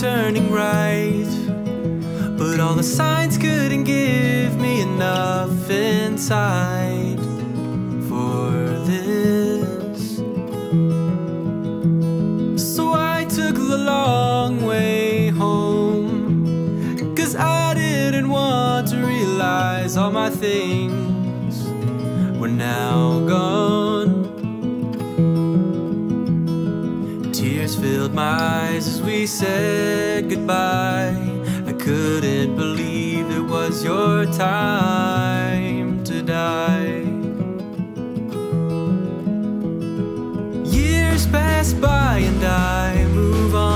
turning right. But all the signs couldn't give me enough insight for this. So I took the long way home. Cause I didn't want to realize all my things were now gone. Filled my eyes as we said goodbye. I couldn't believe it was your time to die. Years pass by and I move on.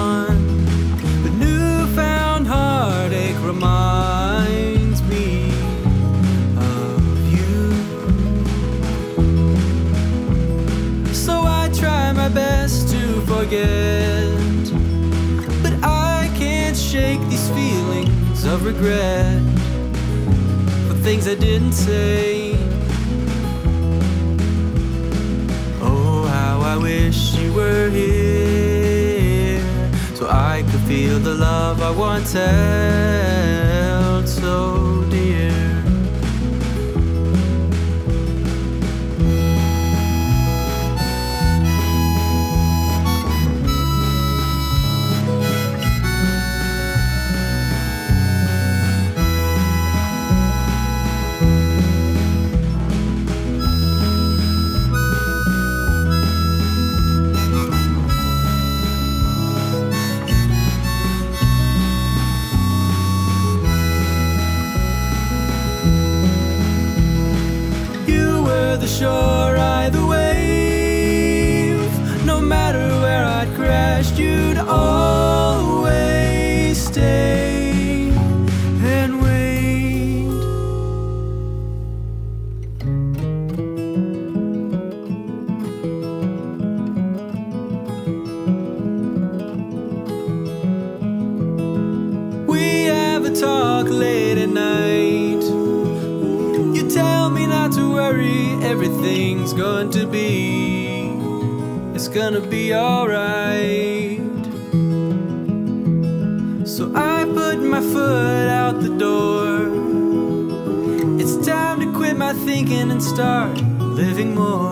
Regret for things I didn't say. Oh, how I wish you were here so I could feel the love I once held so dear. The shore, I the wave. No matter where I'd crashed, you'd always stay and wait. We have a talk late worry, everything's going to be, it's gonna be alright. So I put my foot out the door. It's time to quit my thinking and start living more.